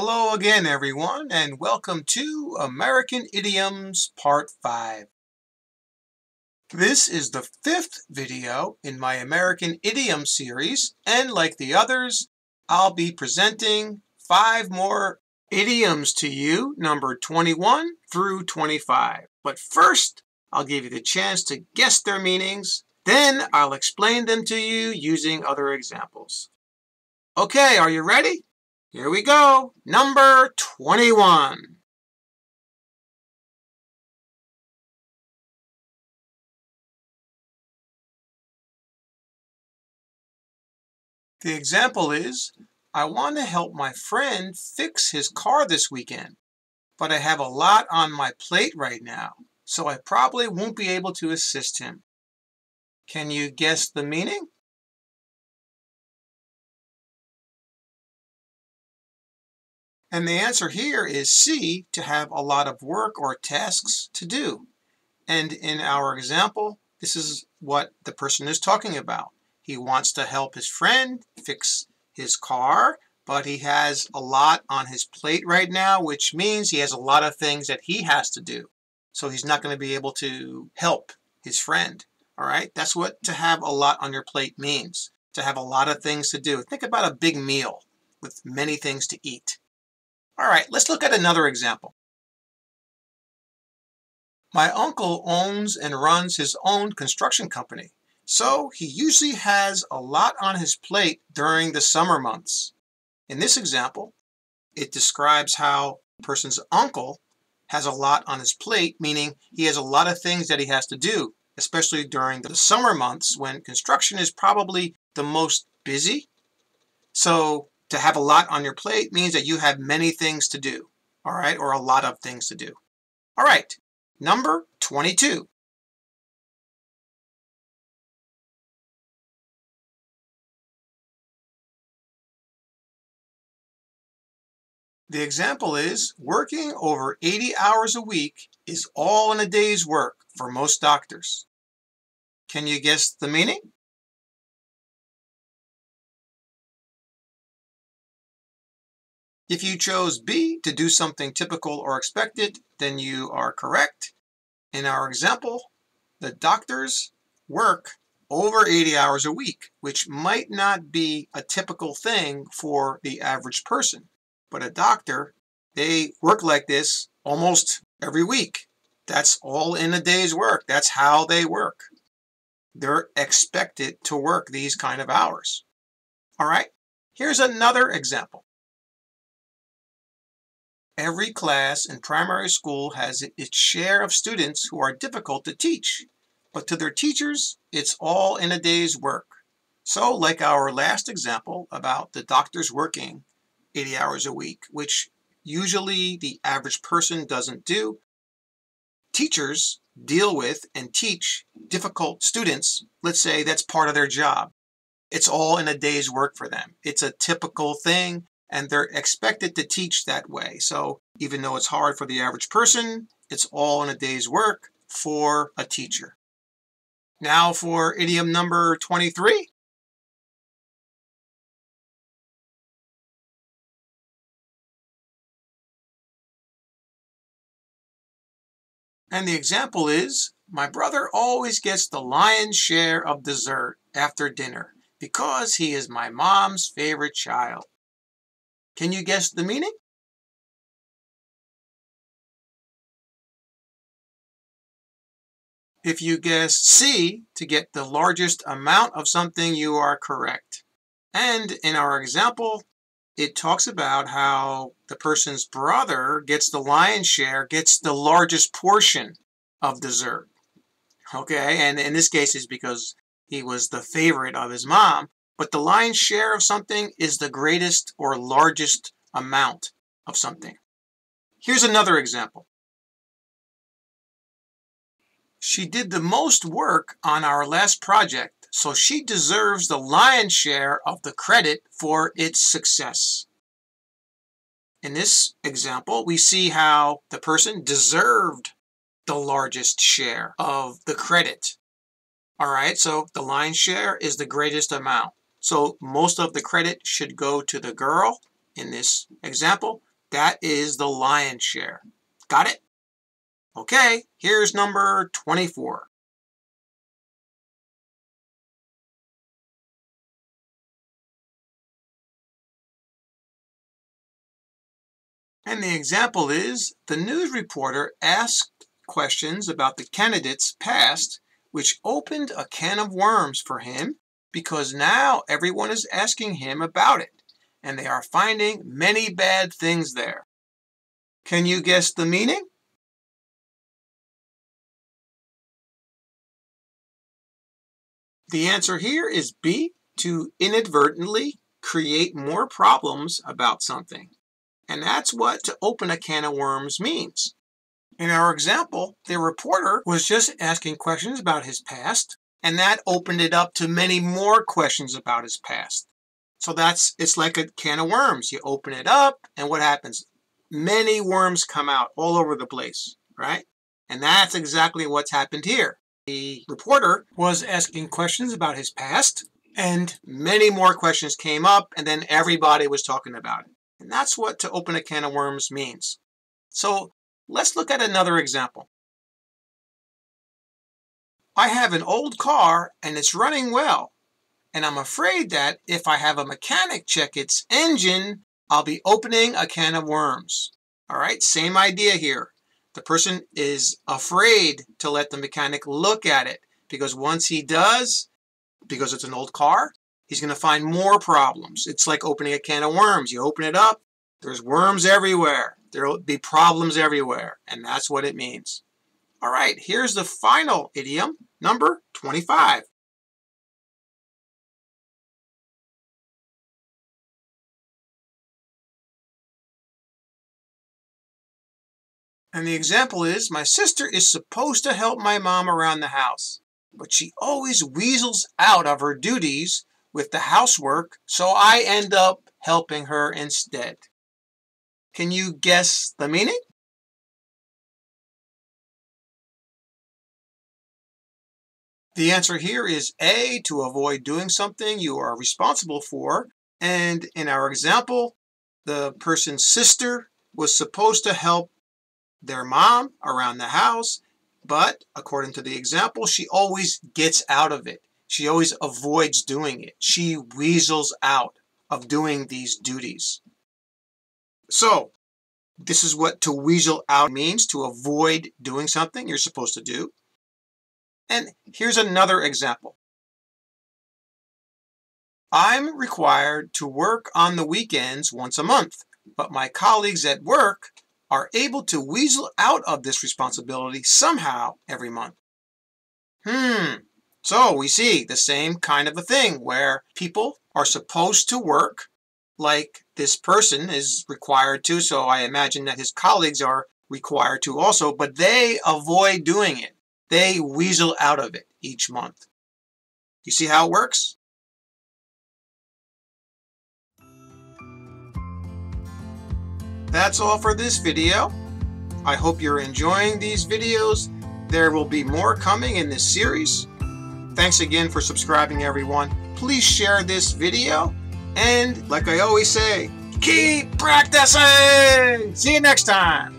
Hello again, everyone, and welcome to American Idioms Part 5. This is the fifth video in my American Idiom series, and like the others, I'll be presenting five more idioms to you, number 21 through 25. But first, I'll give you the chance to guess their meanings, then I'll explain them to you using other examples. Okay, are you ready? Here we go. Number 21. The example is, I want to help my friend fix his car this weekend, but I have a lot on my plate right now, so I probably won't be able to assist him. Can you guess the meaning? And the answer here is C, to have a lot of work or tasks to do. And in our example, this is what the person is talking about. He wants to help his friend fix his car, but he has a lot on his plate right now, which means he has a lot of things that he has to do. So he's not going to be able to help his friend. All right, that's what to have a lot on your plate means. To have a lot of things to do. Think about a big meal with many things to eat. All right, let's look at another example. My uncle owns and runs his own construction company, so he usually has a lot on his plate during the summer months. In this example, it describes how a person's uncle has a lot on his plate, meaning he has a lot of things that he has to do, especially during the summer months when construction is probably the most busy. So to have a lot on your plate means that you have many things to do, all right, or a lot of things to do. All right, number 22. The example is working over 80 hours a week is all in a day's work for most doctors. Can you guess the meaning? If you chose B to do something typical or expected, then you are correct. In our example, the doctors work over 80 hours a week, which might not be a typical thing for the average person. But a doctor, they work like this almost every week. That's all in a day's work. That's how they work. They're expected to work these kind of hours. All right, here's another example. Every class in primary school has its share of students who are difficult to teach, but to their teachers, it's all in a day's work. So, like our last example about the doctors working 80 hours a week, which usually the average person doesn't do, teachers deal with and teach difficult students. Let's say that's part of their job. It's all in a day's work for them. It's a typical thing and they're expected to teach that way. So even though it's hard for the average person, it's all in a day's work for a teacher. Now for idiom number 23. And the example is, my brother always gets the lion's share of dessert after dinner because he is my mom's favorite child. Can you guess the meaning? If you guess C to get the largest amount of something, you are correct. And in our example, it talks about how the person's brother gets the lion's share, gets the largest portion of dessert. Okay, and in this case, it's because he was the favorite of his mom. But the lion's share of something is the greatest or largest amount of something. Here's another example. She did the most work on our last project, so she deserves the lion's share of the credit for its success. In this example, we see how the person deserved the largest share of the credit. All right, so the lion's share is the greatest amount. So most of the credit should go to the girl in this example That is the lion's share. Got it? Okay, here's number 24. And the example is the news reporter asked questions about the candidate's past, which opened a can of worms for him because now everyone is asking him about it, and they are finding many bad things there. Can you guess the meaning? The answer here is B, to inadvertently create more problems about something. And that's what to open a can of worms means. In our example, the reporter was just asking questions about his past, and that opened it up to many more questions about his past. So that's it's like a can of worms. You open it up, and what happens? Many worms come out all over the place, right? And that's exactly what's happened here. The reporter was asking questions about his past, and many more questions came up, and then everybody was talking about it. And that's what to open a can of worms means. So let's look at another example. I have an old car and it's running well. And I'm afraid that if I have a mechanic check its engine, I'll be opening a can of worms. All right, same idea here. The person is afraid to let the mechanic look at it because once he does, because it's an old car, he's going to find more problems. It's like opening a can of worms. You open it up, there's worms everywhere. There will be problems everywhere, and that's what it means. All right, here's the final idiom, number 25. And the example is, my sister is supposed to help my mom around the house, but she always weasels out of her duties with the housework, so I end up helping her instead. Can you guess the meaning? The answer here is A, to avoid doing something you are responsible for. And in our example, the person's sister was supposed to help their mom around the house, but according to the example, she always gets out of it. She always avoids doing it. She weasels out of doing these duties. So, this is what to weasel out means to avoid doing something you're supposed to do. And here's another example. I'm required to work on the weekends once a month, but my colleagues at work are able to weasel out of this responsibility somehow every month. Hmm, so we see the same kind of a thing where people are supposed to work like this person is required to, so I imagine that his colleagues are required to also, but they avoid doing it. They weasel out of it each month. You see how it works? That's all for this video. I hope you're enjoying these videos. There will be more coming in this series. Thanks again for subscribing, everyone. Please share this video. And like I always say, keep practicing. See you next time.